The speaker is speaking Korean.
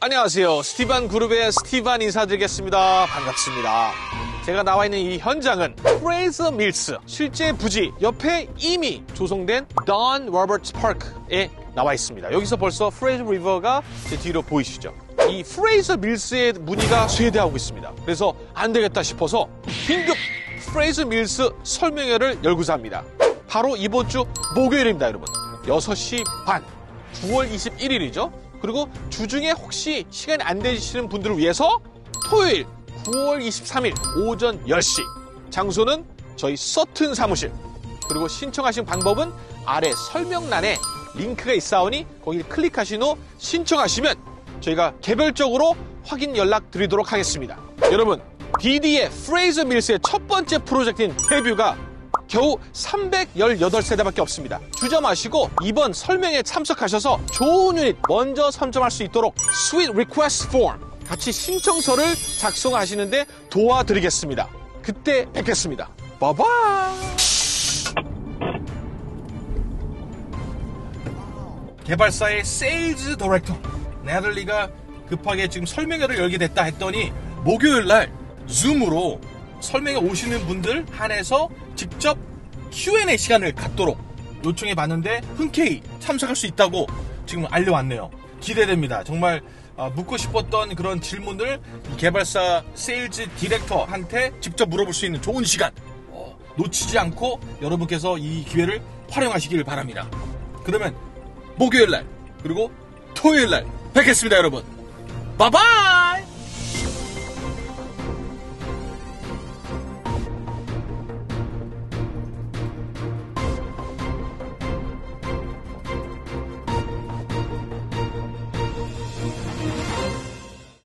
안녕하세요. 스티반 그룹의 스티반 인사드리겠습니다. 반갑습니다. 제가 나와 있는 이 현장은 프레이저 밀스 실제 부지 옆에 이미 조성된 던 로버츠 파크에 나와 있습니다. 여기서 벌써 프레이저 리버가 제 뒤로 보이시죠? 이 프레이저 밀스의 문의가 쇄도하고 있습니다. 그래서 안 되겠다 싶어서 긴급 프레이저 밀스 설명회를 열고자 합니다. 바로 이번 주 목요일입니다, 여러분. 6시 반. 9월 21일이죠. 그리고 주중에 혹시 시간이 안 되시는 분들을 위해서 토요일 9월 23일 오전 10시. 장소는 저희 서튼 사무실. 그리고 신청하신 방법은 아래 설명란에 링크가 있사오니 거기 클릭하신 후 신청하시면 저희가 개별적으로 확인 연락 드리도록 하겠습니다. 여러분, BD의 프레이저 밀스의 첫 번째 프로젝트인 데뷔가 겨우 318세대밖에 없습니다. 주저 마시고 이번 설명에 참석하셔서 좋은 유닛 먼저 선점할 수 있도록 suite request form 같이 신청서를 작성하시는데 도와드리겠습니다. 그때 뵙겠습니다. 바바 개발사의 sales director 네들리가 급하게 지금 설명회를 열게 됐다 했더니 목요일 날 Zoom으로 설명회 오시는 분들 한해서 직접 Q&A 시간을 갖도록 요청해 봤는데 흔쾌히 참석할 수 있다고 지금 알려왔네요. 기대됩니다. 정말 아, 묻고 싶었던 그런 질문을 개발사 sales director한테 직접 물어볼 수 있는 좋은 시간 어, 놓치지 않고 여러분께서 이 기회를 활용하시길 바랍니다. 그러면 목요일 날 그리고 토요일 날 뵙겠습니다, 여러분. 바바